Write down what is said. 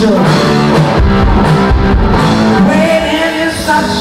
Waiting is such